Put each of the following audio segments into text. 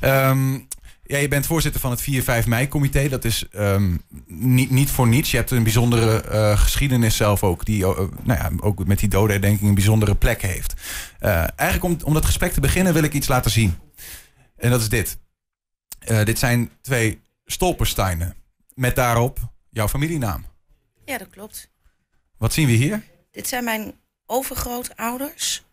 Ehm, ja, je bent voorzitter van het 4-5 mei-comité. Dat is ehm, niet, niet voor niets. Je hebt een bijzondere eh, geschiedenis zelf ook, die uh, nou ja, ook met die dodenherdenking een bijzondere plek heeft. Uh, eigenlijk om, om dat gesprek te beginnen wil ik iets laten zien. En dat is dit. dit zijn twee stolpersteinen met daarop jouw familienaam. Ja, dat klopt. Wat zien we hier? Dit zijn mijn overgrootouders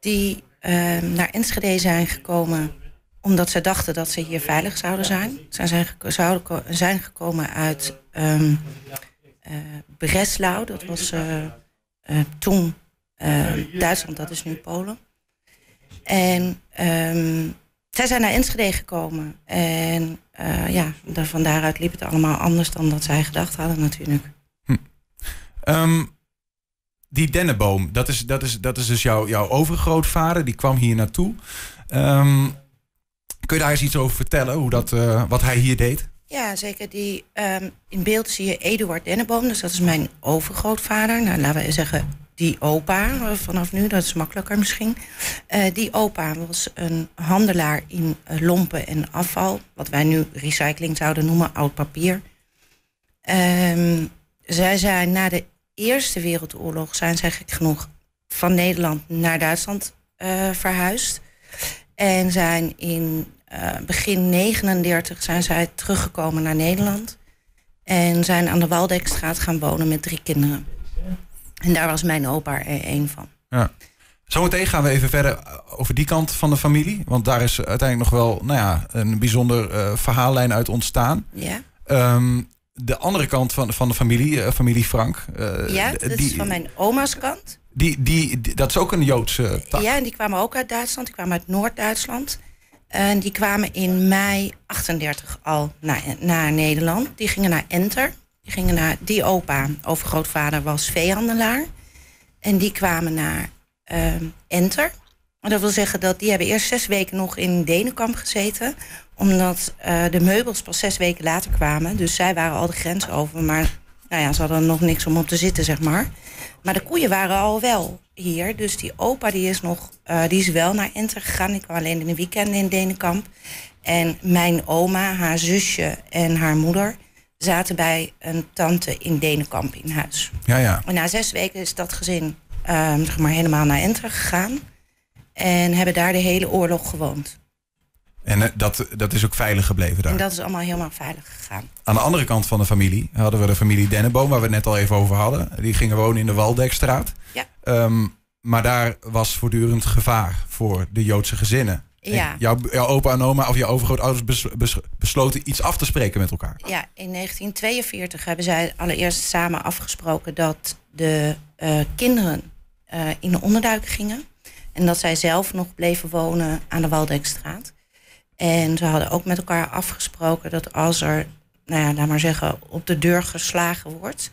die ehm, naar Enschede zijn gekomen omdat ze dachten dat ze hier veilig zouden zijn. Ze zijn, zouden, zijn gekomen uit um, uh, Breslau, dat was uh, uh, toen Duitsland, dat is nu Polen. En um, zij zijn naar Enschede gekomen. En ja, van daaruit liep het allemaal anders dan dat zij gedacht hadden natuurlijk. Hm. Um, die dennenboom, dat is, dat is, dat is dus jouw, jouw overgrootvader, die kwam hier naartoe. Um, kun je daar eens iets over vertellen, hoe dat, uh, wat hij hier deed? Ja, zeker. Die, um, in beeld zie je Eduard Dennenboom, dus dat is mijn overgrootvader. Nou, laten we zeggen die opa, vanaf nu, dat is makkelijker misschien. Uh, die opa was een handelaar in lompen en afval, wat wij nu recycling zouden noemen, oud papier. Um, zij zijn na de Eerste Wereldoorlog zijn gek genoeg van Nederland naar Duitsland verhuisd. En zijn in uh, begin 39 zijn zij teruggekomen naar Nederland. En zijn aan de Waldekstraat gaan wonen met drie kinderen. En daar was mijn opa er een van. Ja. Zometeen gaan we even verder over die kant van de familie. Want daar is uiteindelijk nog wel nou ja, een bijzonder uh, verhaallijn uit ontstaan. Ja. Um, de andere kant van, van de familie, uh, familie Frank. Uh, ja, dat die, is van mijn oma's kant. Die, die, die, dat is ook een Joodse tak. Ja, en die kwamen ook uit Duitsland. Die kwamen uit Noord-Duitsland. Die kwamen in mei 38 al naar, naar Nederland. Die gingen naar Enter. Die gingen naar die opa, overgrootvader, was veehandelaar. En die kwamen naar uh, Enter. Dat wil zeggen dat die hebben eerst zes weken nog in Denenkamp gezeten omdat uh, de meubels pas zes weken later kwamen. Dus zij waren al de grens over. Maar nou ja, ze hadden nog niks om op te zitten, zeg maar. Maar de koeien waren al wel hier. Dus die opa die is, nog, uh, die is wel naar Enter gegaan. Ik kwam alleen in de weekenden in Denenkamp. En mijn oma, haar zusje en haar moeder zaten bij een tante in Denenkamp in huis. Ja, ja. En na zes weken is dat gezin uh, zeg maar helemaal naar Enter gegaan. En hebben daar de hele oorlog gewoond. En eh, dat, dat is ook veilig gebleven daar. En dat is allemaal helemaal veilig gegaan. Aan de andere kant van de familie hadden we de familie Dennenboom, waar we het net al even over hadden. Die gingen wonen in de Waldekstraat. Ja. Um, maar daar was voortdurend gevaar voor de Joodse gezinnen. Ja. Jouw, jouw opa en oma of jouw overgrootouders bes, bes, besloten iets af te spreken met elkaar. Ja, in 1942 hebben zij allereerst samen afgesproken dat de uh, kinderen uh, in de onderduik gingen. En dat zij zelf nog bleven wonen aan de Waldekstraat. En ze hadden ook met elkaar afgesproken dat als er, nou ja, laat maar zeggen, op de deur geslagen wordt,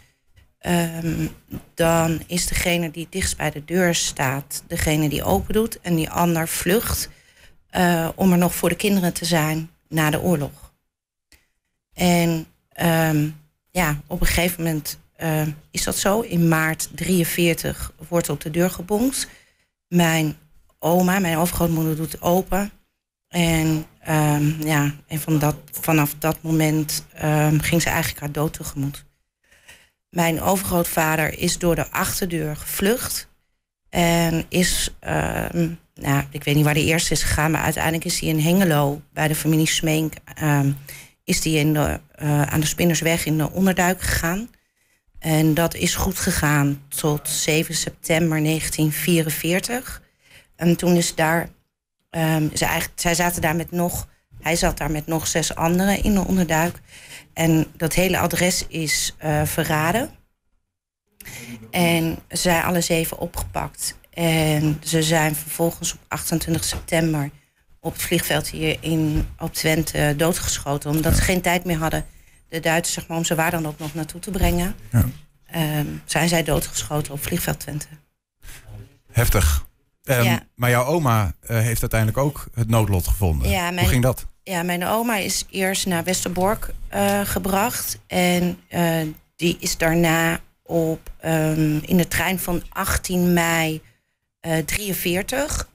um, dan is degene die dichtst bij de deur staat, degene die open doet en die ander vlucht uh, om er nog voor de kinderen te zijn na de oorlog. En um, ja, op een gegeven moment uh, is dat zo. In maart 43 wordt op de deur gebonkt. Mijn oma, mijn overgrootmoeder, doet open. En um, ja, en van dat, vanaf dat moment um, ging ze eigenlijk haar dood tegemoet. Mijn overgrootvader is door de achterdeur gevlucht. En is, um, nou, ik weet niet waar de eerste is gegaan, maar uiteindelijk is hij in Hengelo bij de familie Smeenk. is hij in de, uh, aan de Spinnersweg in de onderduik gegaan. En dat is goed gegaan tot 7 september 1944. En toen is daar Um, ze eigenlijk, zij zaten daar met nog, hij zat daar met nog zes anderen in de onderduik. En dat hele adres is uh, verraden. En ze zijn alle zeven opgepakt. En ze zijn vervolgens op 28 september op het vliegveld hier in, op Twente doodgeschoten. Omdat ze geen tijd meer hadden, de Duitsers, zeg maar, om ze waar dan ook nog naartoe te brengen. Ja. Um, zijn zij doodgeschoten op vliegveld Twente. Heftig. Um, ja. Maar jouw oma uh, heeft uiteindelijk ook het noodlot gevonden. Ja, mijn, Hoe ging dat? Ja, mijn oma is eerst naar Westerbork uh, gebracht. En uh, die is daarna op, um, in de trein van 18 mei 43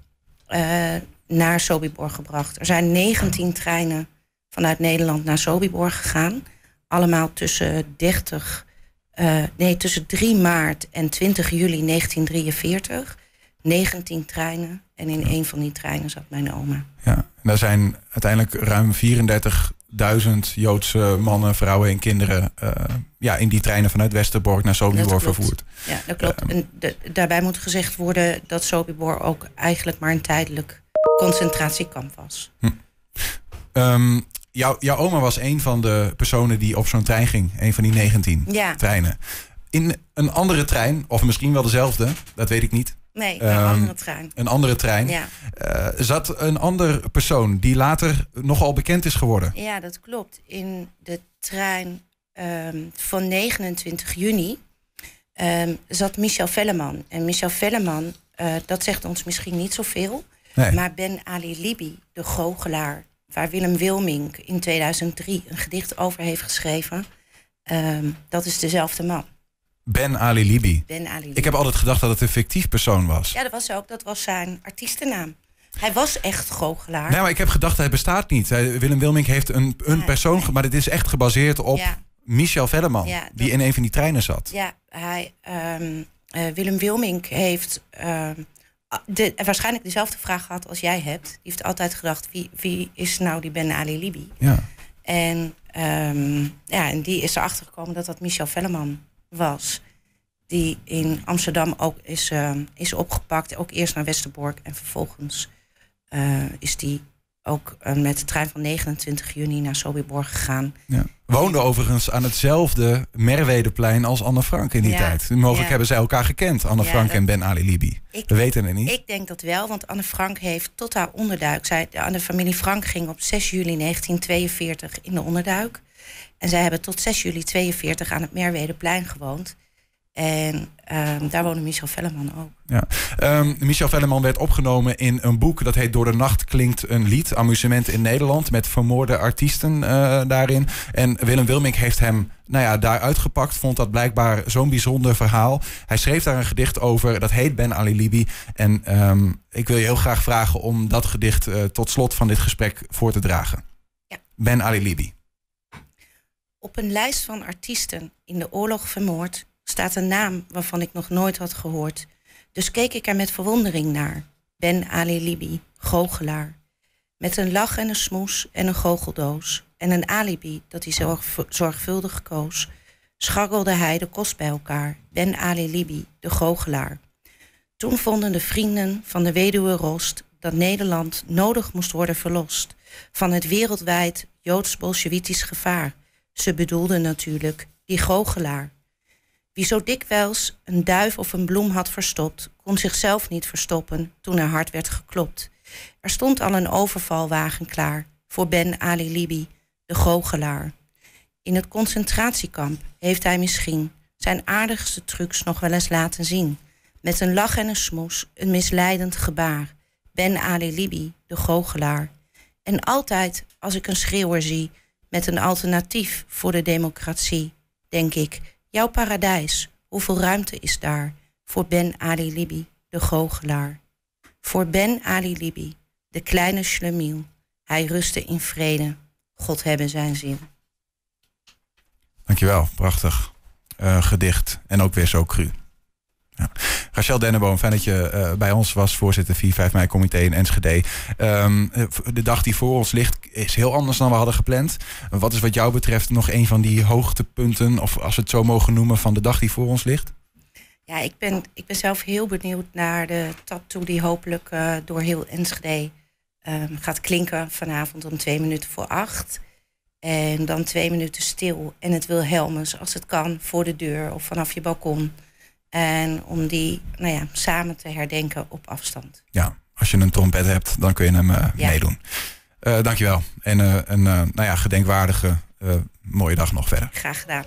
naar naar Sobibor gebracht. Er zijn 19 treinen vanuit Nederland naar Sobibor gegaan. Allemaal tussen 30, uh, nee, tussen 3 maart en 20 juli 1943. 19 treinen. En in een van die treinen zat mijn oma. Ja, en daar zijn uiteindelijk ruim 34.000 Joodse mannen, vrouwen en kinderen uh, ja, in die treinen vanuit Westerbork naar Sobibor vervoerd. Ja, dat klopt. en de, daarbij moet gezegd worden dat Sobibor ook eigenlijk maar een tijdelijk concentratiekamp was. Hm. Um, jou, jouw oma was een van de personen die op zo'n trein ging. Een van die 19 ja. treinen. In een andere trein, of misschien wel dezelfde, dat weet ik niet. Nee, een um, andere trein. Een andere trein. Ja. Uh, zat een andere persoon die later nogal bekend is geworden. Ja, dat klopt. In de trein um, van 29 juni um, zat Michel Velleman. En Michel Velleman, uh, dat zegt ons misschien niet zoveel. Nee. Maar Ben Ali Libi, de goochelaar, waar Willem Wilmink in 2003 een gedicht over heeft geschreven, dat is dezelfde man. Ben Ali Libi. Ben Ali Libi. Ik heb altijd gedacht dat het een fictief persoon was. Ja, dat was ook. Dat was zijn artiestennaam. Hij was echt goochelaar. Nee, maar ik heb gedacht hij bestaat niet. Willem Wilmink heeft een, een ja, persoon, nee. maar het is echt gebaseerd op ja. Michel Velleman, Ja, die in een van die treinen zat. Ja, hij, ehm, eh, Willem Wilmink heeft ehm, de, waarschijnlijk dezelfde vraag gehad als jij hebt. Die heeft altijd gedacht, wie, wie is nou die Ben Ali Libi? Ja. En, ehm, ja, en die is erachter gekomen dat dat Michel Velleman was. Die in Amsterdam ook is, ehm, is opgepakt. Ook eerst naar Westerbork en vervolgens eh, is die ook eh, met de trein van 29 juni naar Sobibor gegaan. Ja. Woonde overigens aan hetzelfde Merwedeplein als Anne Frank in die Ja. tijd. Mogelijk Ja. hebben zij elkaar gekend, Anne Frank dat- en Ben Ali Libi. Ik- We weten het niet. Ik denk dat wel, want Anne Frank heeft tot haar onderduik. Zij, de, de familie Frank ging op 6 juli 1942 in de onderduik. En zij hebben tot 6 juli 42 aan het Merwedeplein gewoond. En ehm, daar woonde Michel Velleman ook. Ja. Ehm, Michel Velleman werd opgenomen in een boek dat heet Door de Nacht klinkt een lied. Amusement in Nederland met vermoorde artiesten eh, daarin. En Willem Wilmink heeft hem nou ja, daar uitgepakt. Vond dat blijkbaar zo'n bijzonder verhaal. Hij schreef daar een gedicht over. Dat heet Ben Ali Libi. En ehm, ik wil je heel graag vragen om dat gedicht eh, tot slot van dit gesprek voor te dragen. Ja. Ben Ali Libi. Op een lijst van artiesten in de oorlog vermoord staat een naam waarvan ik nog nooit had gehoord. Dus keek ik er met verwondering naar. Ben Ali Libi, goochelaar. Met een lach en een smoes en een goocheldoos. En een alibi dat hij zorg, zorgvuldig koos. Scharrelde hij de kost bij elkaar. Ben Ali Libi, de goochelaar. Toen vonden de vrienden van de weduwe Rost dat Nederland nodig moest worden verlost van het wereldwijd joods-bolsjewitisch gevaar. Ze bedoelden natuurlijk die goochelaar. Wie zo dikwijls een duif of een bloem had verstopt, kon zichzelf niet verstoppen toen er hard werd geklopt. Er stond al een overvalwagen klaar voor Ben Ali Libi, de goochelaar. In het concentratiekamp heeft hij misschien zijn aardigste trucs nog wel eens laten zien. Met een lach en een smoes, een misleidend gebaar. Ben Ali Libi, de goochelaar. En altijd als ik een schreeuwer zie met een alternatief voor de democratie, denk ik, jouw paradijs, hoeveel ruimte is daar voor Ben Ali Libi, de goochelaar? Voor Ben Ali Libi, de kleine schlemiel, hij rustte in vrede, God hebben zijn ziel. Dankjewel, prachtig eh, gedicht. En ook weer zo cru. Rachel Denneboom, fijn dat je eh, bij ons was, voorzitter 4-5 mei comité in Enschede. Ehm, de dag die voor ons ligt is heel anders dan we hadden gepland. Wat is wat jou betreft nog een van die hoogtepunten, of als we het zo mogen noemen, van de dag die voor ons ligt? Ja, ik ben, ik ben zelf heel benieuwd naar de tattoo die hopelijk uh, door heel Enschede um, gaat klinken vanavond om twee minuten voor acht. En dan twee minuten stil en het Wilhelmus, als het kan, voor de deur of vanaf je balkon. En om die nou ja, samen te herdenken op afstand. Ja, als je een trompet hebt, dan kun je hem uh, Ja. meedoen. Uh, dankjewel. En uh, een nou ja, gedenkwaardige mooie dag nog verder. Graag gedaan.